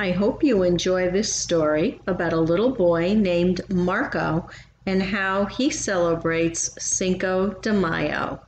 I hope you enjoy this story about a little boy named Marco and how he celebrates Cinco de Mayo.